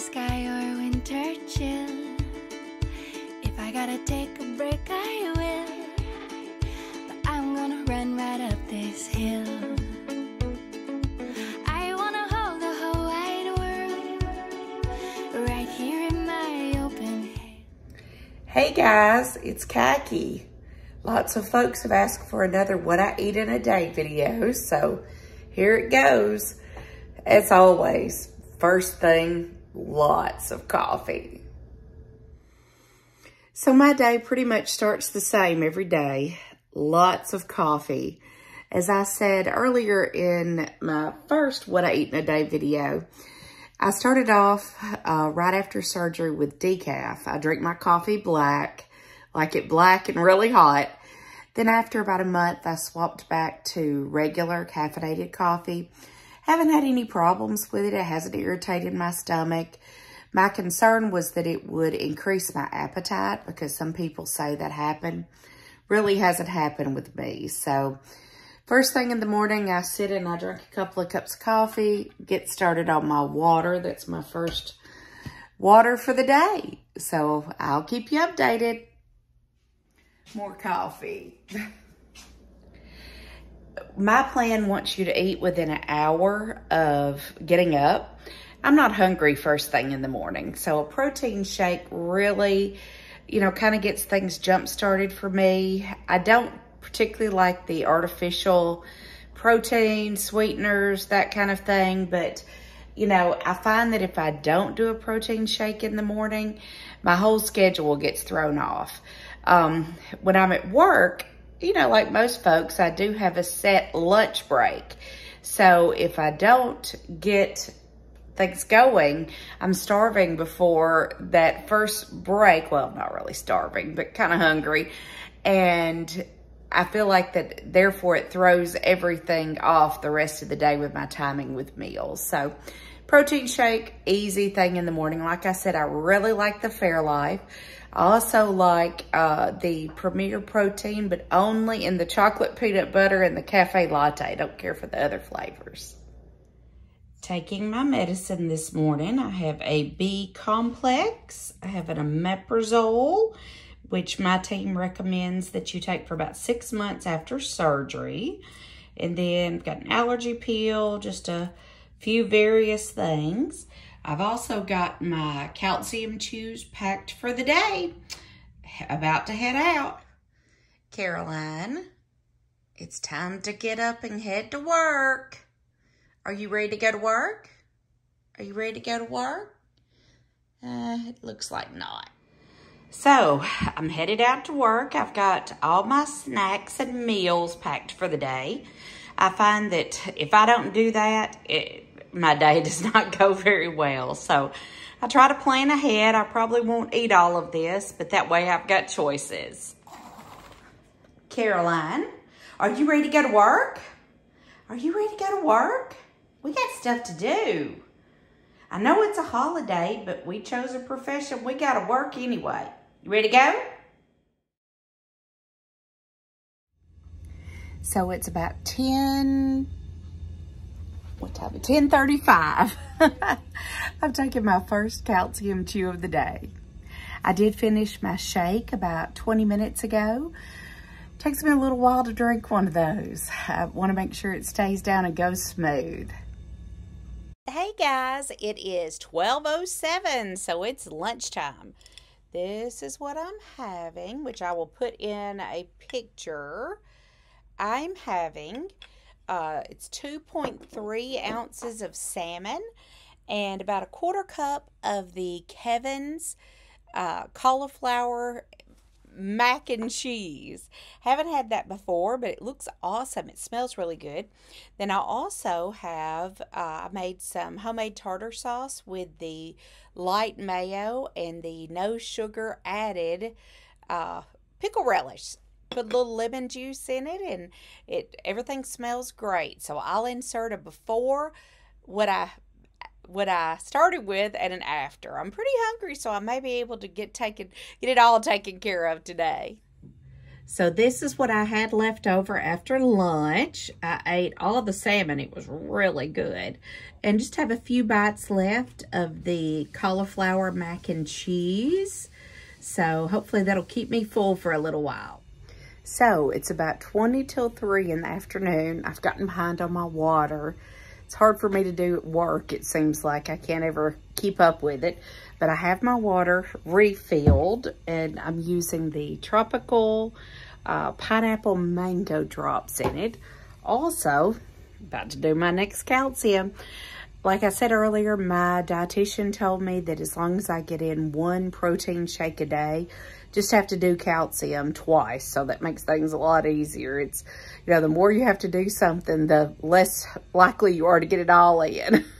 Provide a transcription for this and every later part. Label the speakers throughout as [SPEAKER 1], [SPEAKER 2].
[SPEAKER 1] sky or winter chill. If I gotta take a break, I will. But I'm gonna run right up this hill. I wanna hold the whole wide world right here in my open.
[SPEAKER 2] Hey guys, it's Kaki. Lots of folks have asked for another What I Eat in a Day video, so here it goes. As always, first thing, lots of coffee. So my day pretty much starts the same every day. Lots of coffee. As I said earlier in my first What I Eat in a Day video, I started off uh, right after surgery with decaf. I drink my coffee black, like it black and really hot. Then after about a month, I swapped back to regular caffeinated coffee. Haven't had any problems with it. It hasn't irritated my stomach. My concern was that it would increase my appetite because some people say that happened. Really hasn't happened with me. So first thing in the morning, I sit and I drink a couple of cups of coffee, get started on my water. That's my first water for the day. So I'll keep you updated. More coffee. My plan wants you to eat within an hour of getting up. I'm not hungry first thing in the morning. So a protein shake really, you know, kind of gets things jump started for me. I don't particularly like the artificial protein, sweeteners, that kind of thing. But, you know, I find that if I don't do a protein shake in the morning, my whole schedule gets thrown off. Um, when I'm at work, you know, like most folks, I do have a set lunch break. So if I don't get things going, I'm starving before that first break. Well, not really starving, but kind of hungry. And I feel like that, therefore, it throws everything off the rest of the day with my timing with meals. So, protein shake, easy thing in the morning. Like I said, I really like the Fairlife. I also like uh, the Premier Protein, but only in the chocolate peanut butter and the cafe latte. I Don't care for the other flavors. Taking my medicine this morning, I have a B complex. I have an omeprazole, which my team recommends that you take for about six months after surgery. And then got an allergy pill, just a few various things. I've also got my calcium chews packed for the day. About to head out. Caroline, it's time to get up and head to work. Are you ready to go to work? Are you ready to go to work? Uh, it looks like not. So, I'm headed out to work. I've got all my snacks and meals packed for the day. I find that if I don't do that, it, my day does not go very well. So I try to plan ahead. I probably won't eat all of this, but that way I've got choices. Caroline, are you ready to go to work? Are you ready to go to work? We got stuff to do. I know it's a holiday, but we chose a profession. We got to work anyway. You ready to go? So it's about 10, what time? 10.35. I've taken my first calcium chew of the day. I did finish my shake about 20 minutes ago. Takes me a little while to drink one of those. I want to make sure it stays down and goes smooth. Hey guys, it is 12.07, so it's lunchtime. This is what I'm having, which I will put in a picture. I'm having uh, it's 2.3 ounces of salmon and about a quarter cup of the Kevin's uh, cauliflower mac and cheese. Haven't had that before, but it looks awesome. It smells really good. Then I also have, uh, I made some homemade tartar sauce with the light mayo and the no sugar added uh, pickle relish put a little lemon juice in it and it everything smells great. So I'll insert a before what I what I started with and an after. I'm pretty hungry, so I may be able to get taken get it all taken care of today. So this is what I had left over after lunch. I ate all the salmon. It was really good. And just have a few bites left of the cauliflower mac and cheese. So hopefully that'll keep me full for a little while. So it's about 20 till 3 in the afternoon. I've gotten behind on my water. It's hard for me to do at work, it seems like. I can't ever keep up with it. But I have my water refilled and I'm using the tropical uh, pineapple mango drops in it. Also, about to do my next calcium. Like I said earlier, my dietitian told me that as long as I get in one protein shake a day, just have to do calcium twice. So that makes things a lot easier. It's, you know, the more you have to do something, the less likely you are to get it all in.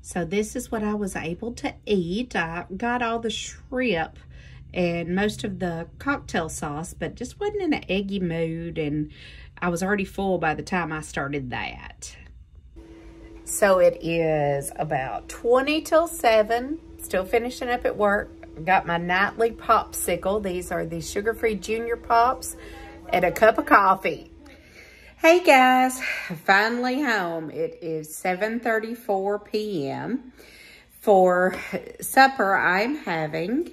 [SPEAKER 2] So this is what I was able to eat. I got all the shrimp and most of the cocktail sauce, but just wasn't in an eggy mood and I was already full by the time I started that. So it is about 20 till 7, still finishing up at work. Got my nightly popsicle. These are the sugar-free junior pops and a cup of coffee. Hey guys, finally home. It is 7.34 p.m. For supper, I'm having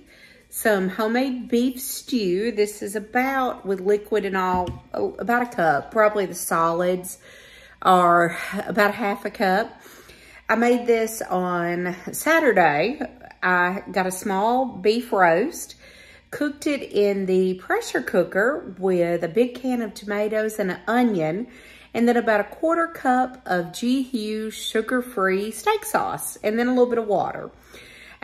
[SPEAKER 2] some homemade beef stew. This is about, with liquid and all, oh, about a cup. Probably the solids are about half a cup. I made this on Saturday. I got a small beef roast cooked it in the pressure cooker with a big can of tomatoes and an onion, and then about a quarter cup of G. Hughes sugar-free steak sauce, and then a little bit of water.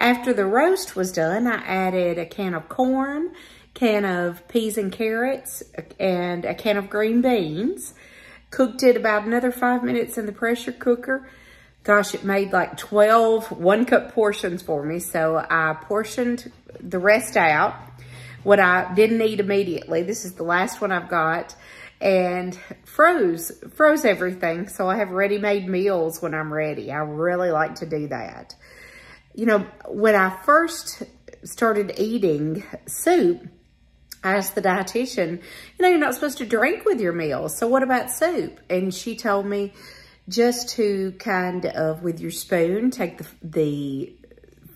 [SPEAKER 2] After the roast was done, I added a can of corn, can of peas and carrots, and a can of green beans. Cooked it about another five minutes in the pressure cooker. Gosh, it made like 12 one cup portions for me. So I portioned the rest out what I didn't eat immediately. This is the last one I've got and froze, froze everything. So I have ready-made meals when I'm ready. I really like to do that. You know, when I first started eating soup, I asked the dietitian, you know, you're not supposed to drink with your meals. So what about soup? And she told me just to kind of, with your spoon, take the, the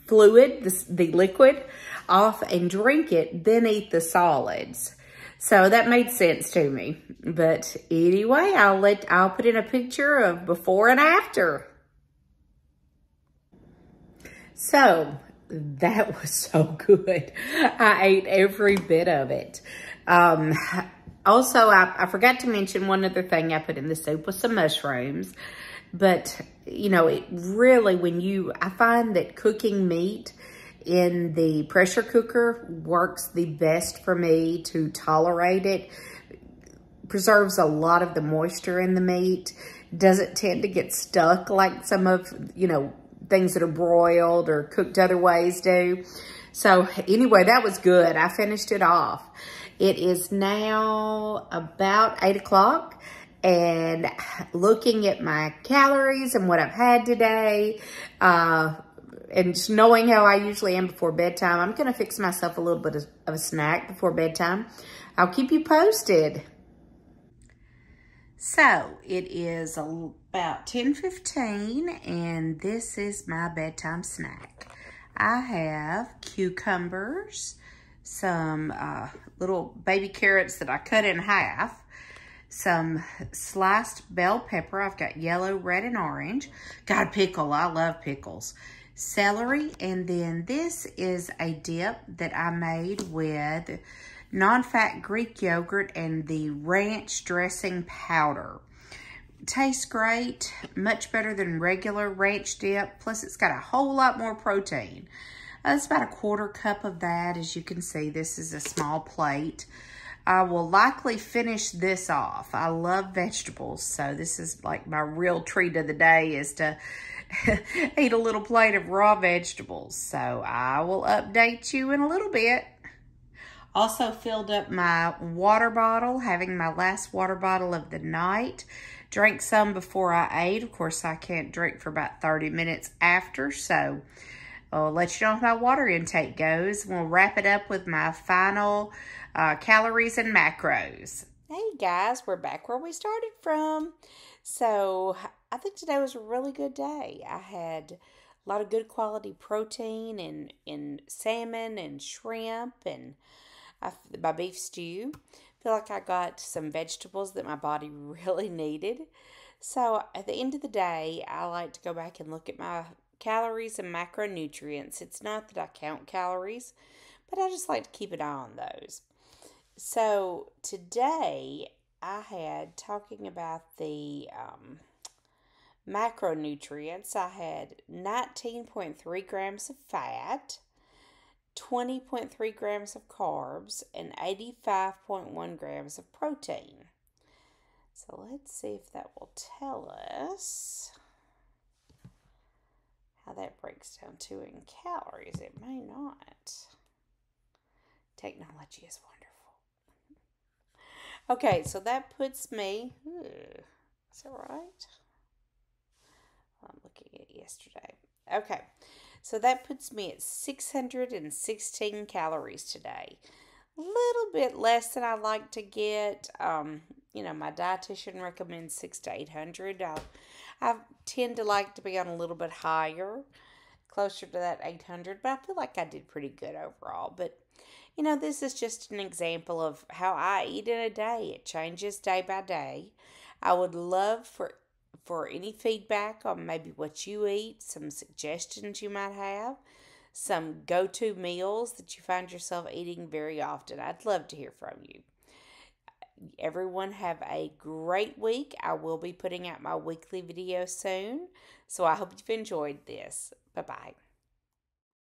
[SPEAKER 2] fluid, the, the liquid off and drink it, then eat the solids. So that made sense to me. But anyway, I'll let I'll put in a picture of before and after. So that was so good. I ate every bit of it. Um, also, I, I forgot to mention one other thing I put in the soup was some mushrooms. But, you know, it really, when you, I find that cooking meat in the pressure cooker works the best for me to tolerate it. Preserves a lot of the moisture in the meat. Doesn't tend to get stuck like some of, you know, things that are broiled or cooked other ways do. So anyway, that was good. I finished it off. It is now about 8 o'clock and looking at my calories and what I've had today, uh, and knowing how I usually am before bedtime, I'm going to fix myself a little bit of, a snack before bedtime. I'll keep you posted. So, it is about 10.15 and this is my bedtime snack. I have cucumbers, some uh, little baby carrots that I cut in half, some sliced bell pepper. I've got yellow, red, and orange. Got pickle. I love pickles celery, and then this is a dip that I made with non-fat Greek yogurt and the ranch dressing powder. Tastes great, much better than regular ranch dip, plus it's got a whole lot more protein. Uh, it's about a quarter cup of that. As you can see, this is a small plate. I will likely finish this off. I love vegetables, so this is like my real treat of the day is to eat a little plate of raw vegetables. So I will update you in a little bit. Also filled up my water bottle, having my last water bottle of the night. Drank some before I ate. Of course, I can't drink for about 30 minutes after, so I'll let you know how my water intake goes. We'll wrap it up with my final uh, calories and macros. Hey guys, we're back where we started from. So I think today was a really good day. I had a lot of good quality protein and in salmon and shrimp and I, my beef stew. Feel like I got some vegetables that my body really needed. So at the end of the day, I like to go back and look at my calories and macronutrients. It's not that I count calories, but I just like to keep an eye on those. So today I had talking about the um, macronutrients. I had 19.3 grams of fat, 20.3 grams of carbs, and 85.1 grams of protein. So let's see if that will tell us how that breaks down to in calories. It may not. Technology is wonderful. Okay, so that puts me. is that right? I'm looking at yesterday. Okay, so that puts me at 616 calories today. A little bit less than I like to get. Um, you know, my dietitian recommends six to 800. I, I tend to like to be on a little bit higher, closer to that 800, but I feel like I did pretty good overall. But you know, this is just an example of how I eat in a day. It changes day by day. I would love for for any feedback on maybe what you eat, some suggestions you might have, some go-to meals that you find yourself eating very often. I'd love to hear from you. Everyone have a great week. I will be putting out my weekly video soon. So I hope you've enjoyed this. Bye-bye.